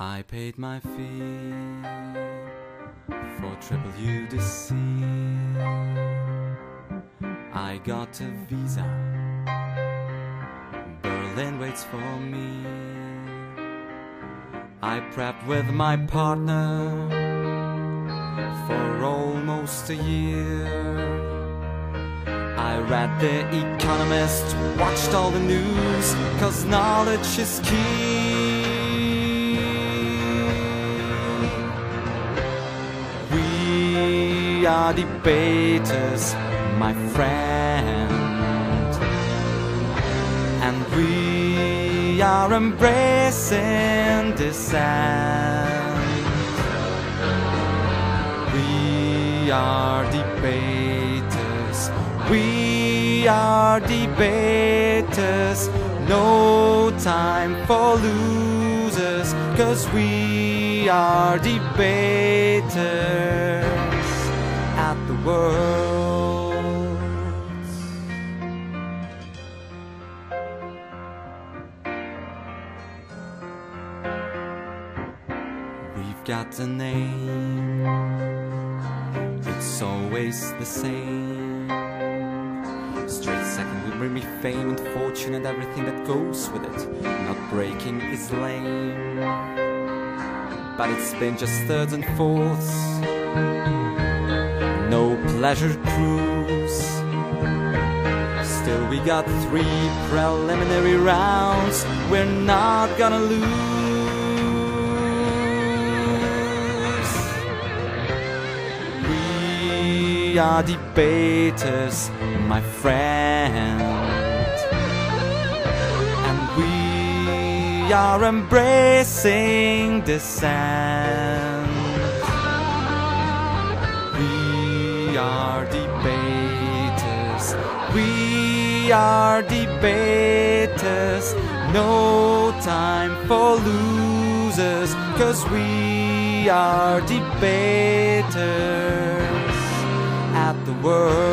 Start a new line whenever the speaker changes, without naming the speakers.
I paid my fee for Triple UDC. I got a visa. Berlin waits for me. I prepped with my partner for almost a year. I read The Economist, watched all the news, cause knowledge is key. Are debaters, my friend, and we are embracing dissent. We are debaters, we are debaters, no time for losers, cause we are debaters. at the world. We've got a name, it's always the same. Straight second will bring me fame and fortune and everything that goes with it. Not breaking is lame, but it's been just thirds and fourths. No pleasure cruise. Still, we got three preliminary rounds. We're not gonna lose. We are debaters, my friend, and we are embracing dissent. Are debaters, we are debaters, no time for losers, cause we are debaters at the world.